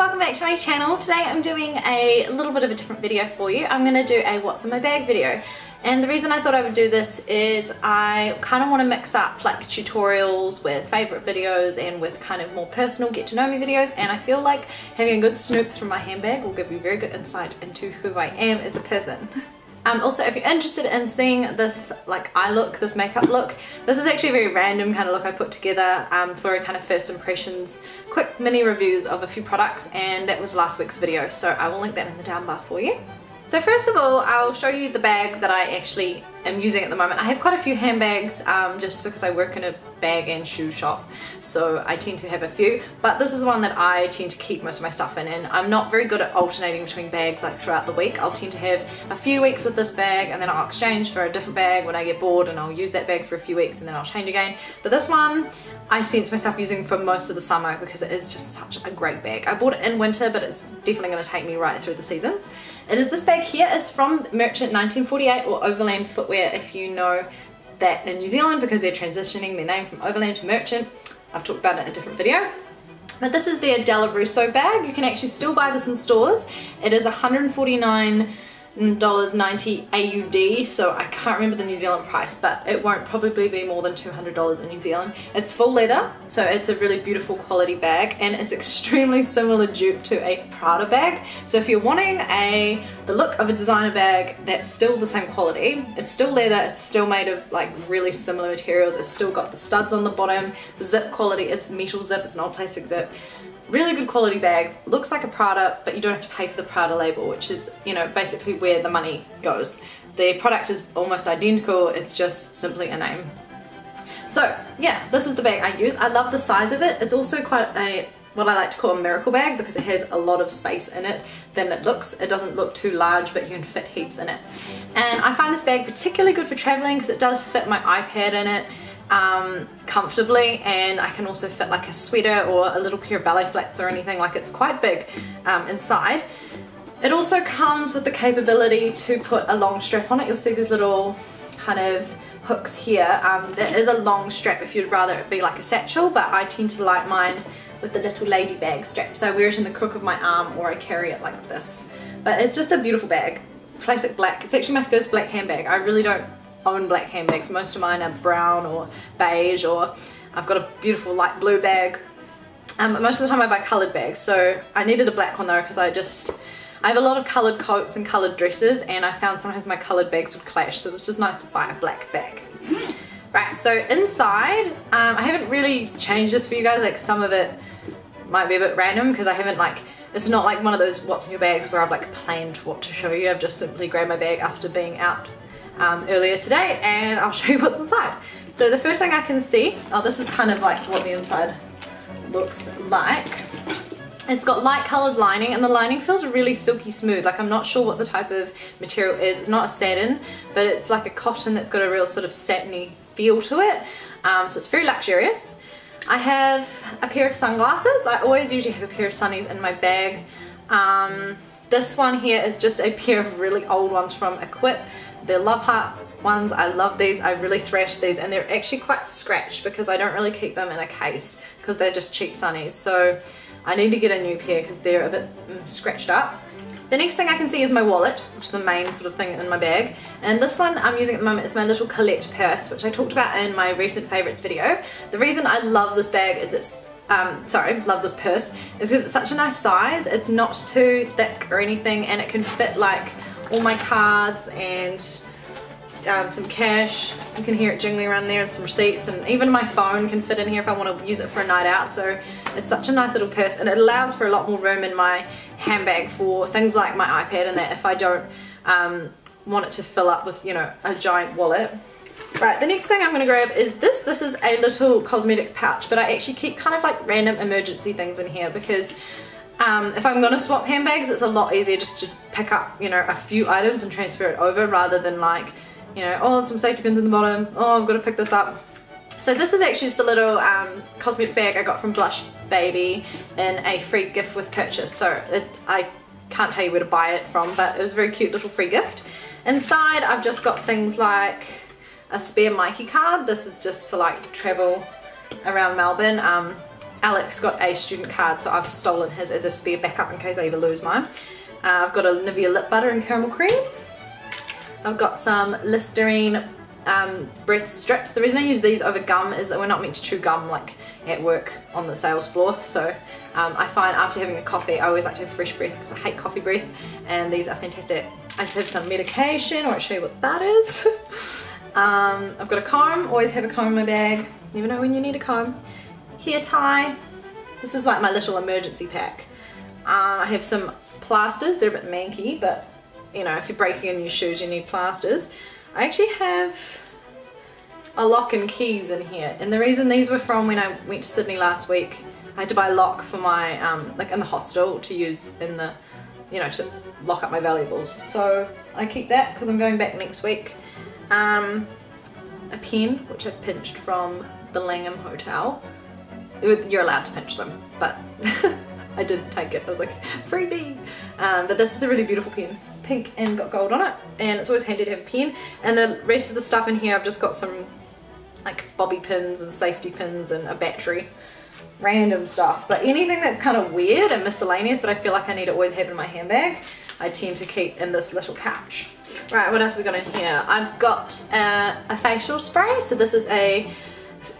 welcome back to my channel. Today I'm doing a little bit of a different video for you. I'm going to do a what's in my bag video. And the reason I thought I would do this is I kind of want to mix up like tutorials with favourite videos and with kind of more personal get to know me videos and I feel like having a good snoop through my handbag will give you very good insight into who I am as a person. Um, also, if you're interested in seeing this like eye look, this makeup look, this is actually a very random kind of look I put together um, for a kind of first impressions, quick mini reviews of a few products and that was last week's video so I will link that in the down bar for you. So first of all, I'll show you the bag that I actually am using at the moment. I have quite a few handbags um, just because I work in a bag and shoe shop. So I tend to have a few but this is one that I tend to keep most of my stuff in and I'm not very good at alternating between bags like throughout the week. I'll tend to have a few weeks with this bag and then I'll exchange for a different bag when I get bored and I'll use that bag for a few weeks and then I'll change again. But this one I sense myself using for most of the summer because it is just such a great bag. I bought it in winter but it's definitely going to take me right through the seasons. It is this bag here. It's from Merchant 1948 or Overland Footwear if you know that in New Zealand because they're transitioning their name from Overland to Merchant. I've talked about it in a different video. But this is their Delloruso bag. You can actually still buy this in stores. It is 149 90 AUD so I can't remember the New Zealand price but it won't probably be more than $200 in New Zealand. It's full leather so it's a really beautiful quality bag and it's extremely similar dupe to a Prada bag so if you're wanting a the look of a designer bag that's still the same quality it's still leather it's still made of like really similar materials it's still got the studs on the bottom the zip quality it's metal zip it's not plastic zip Really good quality bag, looks like a Prada, but you don't have to pay for the Prada label, which is, you know, basically where the money goes. The product is almost identical, it's just simply a name. So yeah, this is the bag I use. I love the size of it. It's also quite a what I like to call a miracle bag because it has a lot of space in it than it looks. It doesn't look too large but you can fit heaps in it. And I find this bag particularly good for traveling because it does fit my iPad in it um, comfortably and I can also fit like a sweater or a little pair of ballet flats or anything like it's quite big um, inside. It also comes with the capability to put a long strap on it. You'll see these little kind of hooks here. Um, there is a long strap if you'd rather it be like a satchel but I tend to like mine with the little lady bag strap so I wear it in the crook of my arm or I carry it like this. But it's just a beautiful bag. Classic black. It's actually my first black handbag. I really don't own black handbags. Most of mine are brown or beige or I've got a beautiful light blue bag. Um, most of the time I buy coloured bags so I needed a black one though because I just I have a lot of coloured coats and coloured dresses and I found sometimes my coloured bags would clash so it was just nice to buy a black bag. Right, so inside, um, I haven't really changed this for you guys, like some of it might be a bit random because I haven't like, it's not like one of those what's in your bags where I've like planned what to show you, I've just simply grabbed my bag after being out um, earlier today and I'll show you what's inside. So the first thing I can see, oh this is kind of like what the inside looks like. It's got light coloured lining and the lining feels really silky smooth. Like I'm not sure what the type of material is. It's not a satin, but it's like a cotton that's got a real sort of satiny feel to it. Um, so it's very luxurious. I have a pair of sunglasses. I always usually have a pair of sunnies in my bag. Um, this one here is just a pair of really old ones from Equip. They're Love Heart ones. I love these. I really thrash these and they're actually quite scratched because I don't really keep them in a case because they're just cheap sunnies. So I need to get a new pair because they're a bit mm, scratched up. The next thing I can see is my wallet, which is the main sort of thing in my bag. And this one I'm using at the moment is my little Colette purse, which I talked about in my recent favourites video. The reason I love this bag is it's um, sorry, love this purse, is because it's such a nice size. It's not too thick or anything and it can fit like all my cards and um, some cash. You can hear it jingling around there and some receipts and even my phone can fit in here if I want to use it for a night out. So it's such a nice little purse and it allows for a lot more room in my handbag for things like my iPad and that if I don't um, want it to fill up with, you know, a giant wallet. Right, the next thing I'm going to grab is this. This is a little cosmetics pouch, but I actually keep kind of like random emergency things in here because um, if I'm going to swap handbags, it's a lot easier just to pick up, you know, a few items and transfer it over rather than like, you know, oh, some safety pins in the bottom, oh, I'm going to pick this up. So this is actually just a little um, cosmetic bag I got from Blush Baby in a free gift with purchase. So it, I can't tell you where to buy it from, but it was a very cute little free gift. Inside I've just got things like a spare Myki card. This is just for like travel around Melbourne. Um, Alex got a student card, so I've stolen his as a spare backup in case I ever lose mine. Uh, I've got a Nivea lip butter and caramel cream. I've got some Listerine um, breath strips. The reason I use these over gum is that we're not meant to chew gum like at work on the sales floor. So um, I find after having a coffee, I always like to have fresh breath because I hate coffee breath and these are fantastic. I just have some medication, I won't show you what that is. um, I've got a comb, always have a comb in my bag. Never know when you need a comb. Hair tie. This is like my little emergency pack. Uh, I have some plasters, they're a bit manky, but you know, if you're breaking in your shoes, you need plasters. I actually have a lock and keys in here. And the reason these were from when I went to Sydney last week, I had to buy a lock for my, um, like in the hostel to use in the, you know, to lock up my valuables. So I keep that because I'm going back next week. Um, a pen, which I pinched from the Langham Hotel. You're allowed to pinch them, but I did take it. I was like, freebie! Um, but this is a really beautiful pen. Pink and got gold on it. And it's always handy to have a pen. And the rest of the stuff in here I've just got some like bobby pins and safety pins and a battery. Random stuff. But anything that's kind of weird and miscellaneous but I feel like I need to always have in my handbag I tend to keep in this little pouch. Right what else have we got in here? I've got uh, a facial spray. So this is a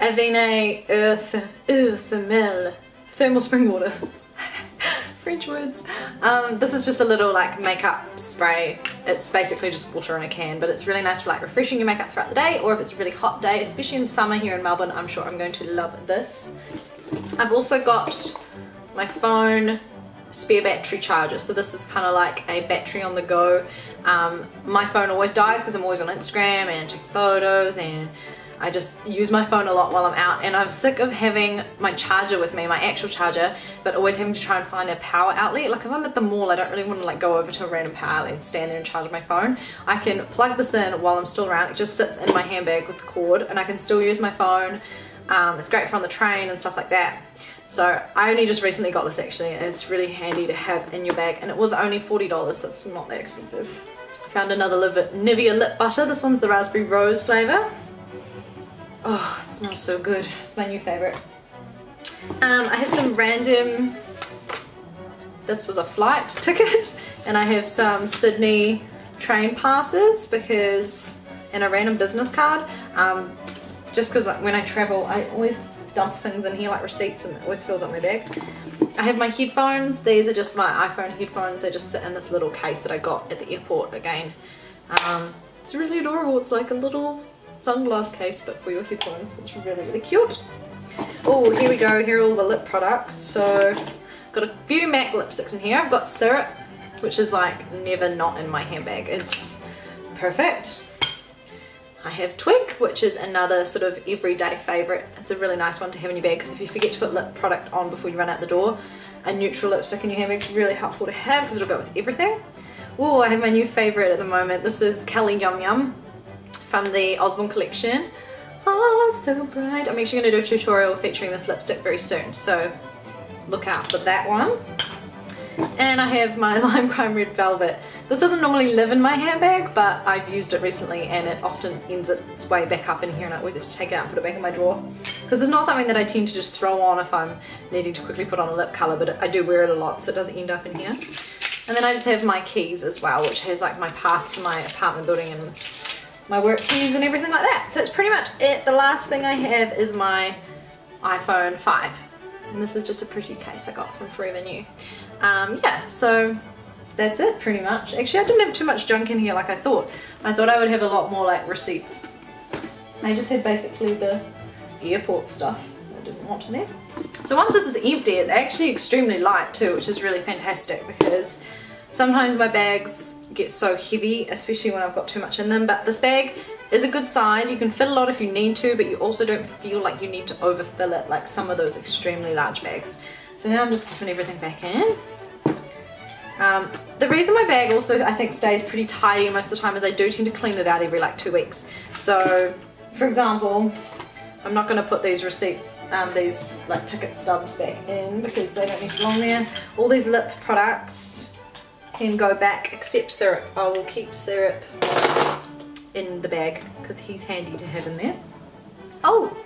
Avene Earth Earth Mel thermal spring water French words. Um, this is just a little like makeup spray. It's basically just water in a can, but it's really nice for like refreshing your makeup throughout the day or if it's a really hot day, especially in summer here in Melbourne, I'm sure I'm going to love this. I've also got my phone spare battery charger. So this is kind of like a battery on the go. Um, my phone always dies because I'm always on Instagram and taking photos and I just use my phone a lot while I'm out and I'm sick of having my charger with me, my actual charger, but always having to try and find a power outlet. Like if I'm at the mall, I don't really want to like go over to a random power outlet and stand there and charge my phone. I can plug this in while I'm still around. It just sits in my handbag with the cord and I can still use my phone. Um, it's great for on the train and stuff like that. So I only just recently got this actually and it's really handy to have in your bag and it was only $40 so it's not that expensive. I found another Nivea lip butter. This one's the raspberry rose flavour. Oh, it smells so good. It's my new favorite. Um, I have some random, this was a flight ticket, and I have some Sydney train passes because, and a random business card. Um, just because when I travel, I always dump things in here like receipts and it always fills up my bag. I have my headphones. These are just my iPhone headphones. They just sit in this little case that I got at the airport again. Um, it's really adorable. It's like a little sunglass case but for your headphones. It's really, really cute. Oh, here we go. Here are all the lip products. So, got a few MAC lipsticks in here. I've got Syrup, which is like never not in my handbag. It's perfect. I have Twig, which is another sort of everyday favourite. It's a really nice one to have in your bag because if you forget to put lip product on before you run out the door, a neutral lipstick in your handbag is really helpful to have because it'll go with everything. Oh, I have my new favourite at the moment. This is Kelly Yum Yum from the Osbourne collection. Oh, so bright. I'm actually going to do a tutorial featuring this lipstick very soon, so look out for that one. And I have my Lime Crime Red Velvet. This doesn't normally live in my handbag, but I've used it recently and it often ends its way back up in here and I always have to take it out and put it back in my drawer. Because it's not something that I tend to just throw on if I'm needing to quickly put on a lip colour, but I do wear it a lot so it doesn't end up in here. And then I just have my keys as well, which has like my pass to my apartment building and my work keys and everything like that. So it's pretty much it. The last thing I have is my iPhone 5. And this is just a pretty case I got from Forever New. Um, yeah, so that's it pretty much. Actually, I didn't have too much junk in here like I thought. I thought I would have a lot more like receipts. I just had basically the airport stuff I didn't want in there. So once this is empty, it's actually extremely light too, which is really fantastic because sometimes my bags get so heavy, especially when I've got too much in them. But this bag is a good size. You can fit a lot if you need to, but you also don't feel like you need to overfill it like some of those extremely large bags. So now I'm just putting everything back in. Um, the reason my bag also I think stays pretty tidy most of the time is I do tend to clean it out every like two weeks. So for example, I'm not going to put these receipts, um, these like ticket stubs back in because they don't need to belong there. All these lip products, can go back except syrup. I will keep syrup in the bag because he's handy to have in there. Oh,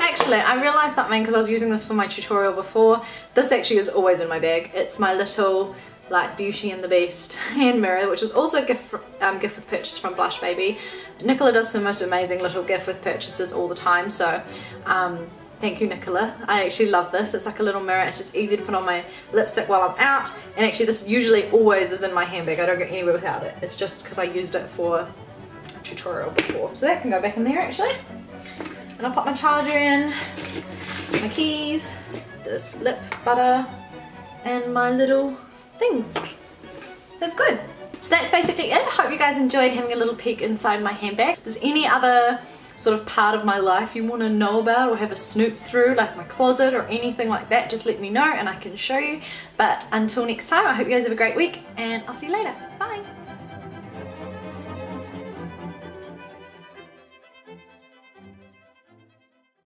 actually, I realized something because I was using this for my tutorial before. This actually is always in my bag. It's my little like Beauty and the Beast hand mirror, which was also a gift, um, gift with purchase from Blush Baby. Nicola does the most amazing little gift with purchases all the time, so um, thank you Nicola. I actually love this. It's like a little mirror. It's just easy to put on my lipstick while I'm out. And actually this usually always is in my handbag. I don't go anywhere without it. It's just because I used it for a tutorial before. So that can go back in there actually. And I'll pop my charger in, my keys, this lip butter, and my little things. That's good. So that's basically it. I hope you guys enjoyed having a little peek inside my handbag. If there's any other sort of part of my life you want to know about or have a snoop through like my closet or anything like that just let me know and I can show you. But until next time I hope you guys have a great week and I'll see you later. Bye